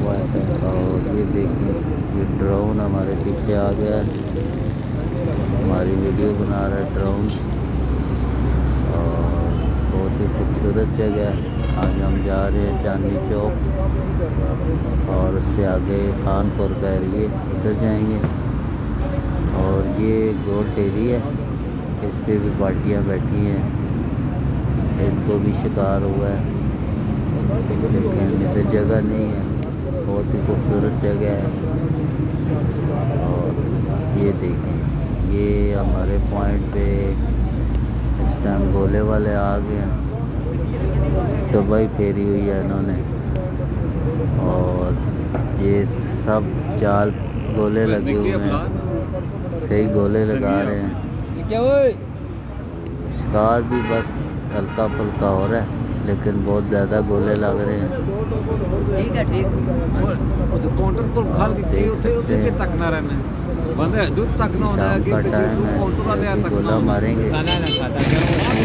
हुआ है तो और ये देखिए, ये ड्रोन हमारे पीछे आ गया है। हमारी वीडियो बना रहा है ड्रोन और बहुत ही खूबसूरत जगह है। आज हम जा रहे हैं चांदनी चौक। और उससे आगे खानपुर का एरिए उधर जाएँगे। और ये गोट एरिया है। इस पर भी पार्टियाँ बैठी हैं। इनको भी शिकार हुआ है। लेकिन इधर जगह नहीं है। बहुत ही खूबसूरत जगह है। और ये देखें ये हमारे पॉइंट पे इस टाइम गोले वाले आ गए हैं। तो भाई फेरी हुई है इन्होंने। और ये सब चाल गोले लगे हुए हैं। सही गोले लगा रहे हैं। शिकार भी बस हल्का फुल्का हो रहा है लेकिन बहुत ज़्यादा गोले लग रहे हैं। ਠੀਕ ਹੈ ਠੀਕ ਉਹ ਤੇ ਕਾਊਂਟਰ ਕੋਲ ਖਲ ਦਿੱਤੀ ਉੱਥੇ ਉੱਥੇ ਕਿ ਤੱਕਣਾ ਰਹਿਣਾ ਬੰਦੇ ਦੂਰ ਤੱਕਣਾ ਹੁੰਦਾ ਅੱਗੇ ਪਿੱਛੇ ਕਾਊਂਟਰ ਵਾਲਿਆਂ ਤੱਕਣਾ ਮਾਰेंगे ਖਾਣਾ ਨਾ ਖਾਤਾ